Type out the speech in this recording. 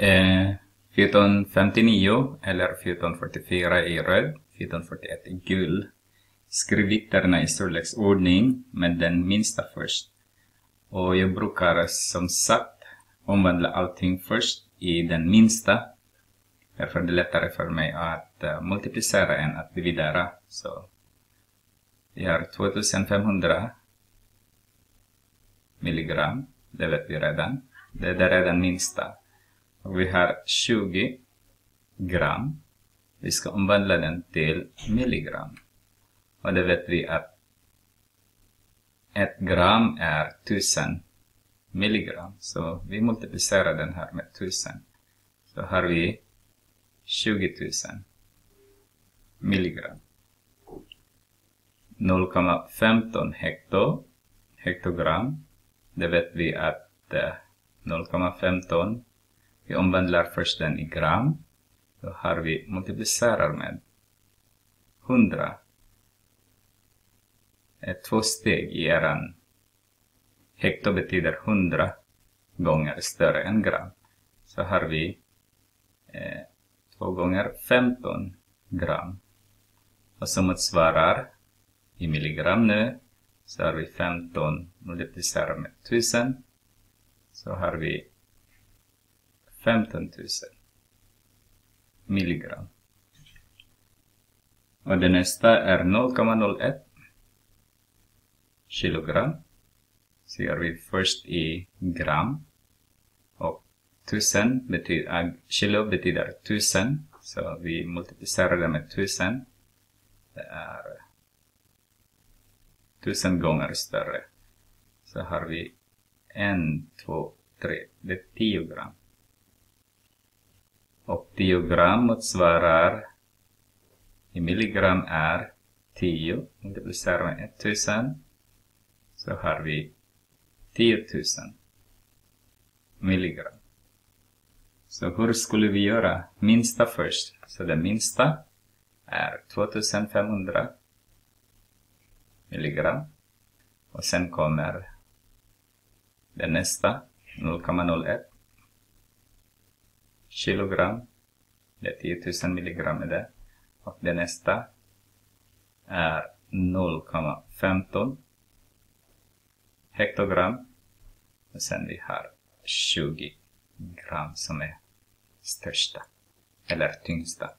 Eh, 1459 eller 1444 i röd, 1441 i gul. Skriv vikterna i storleksordning med den minsta först. Och jag brukar som sagt omvandla allting först i den minsta. Därför är det lättare för mig att uh, multiplicera än att dividera. Så vi har 2500 milligram, det vet vi redan. Det där är den minsta. Och vi har 20 gram. Vi ska omvandla den till milligram. Och det vet vi att ett gram är 1000 milligram. Så vi multiplicerar den här med 1000. Så har vi 20 000 milligram. 0,15 hekto, hektogram. Det vet vi att eh, 0,15 vi omvandlar först den i gram. Då har vi multiplicerar med 100. Ett två steg i eran. Hekto betyder 100 gånger större än gram. Så har vi eh, 2 gånger 15 gram. Och som motsvarar i milligram nu så har vi 15 multiplicerat med 1000. Så har vi 15 000 milligram. Och det nästa är 0,01 kilogram. Så gör vi först i gram. Och tusen betyder, äh, kilo betyder tusen. Så vi multiplicerar det med tusen. Det är tusen gånger större. Så har vi 1, 2, 3. Det är 10 gram. Och 10 gram motsvarar i milligram är 10 multiplicerar med 1000 så har vi 10 000 milligram. Så hur skulle vi göra? Minsta först. Så det minsta är 2500 milligram. Och sen kommer det nästa, 0,01 kilogram. Det är 10 000 milligram i det. Och det nästa är 0,15 hektogram. Och sen vi har 20 gram som är största eller tyngsta.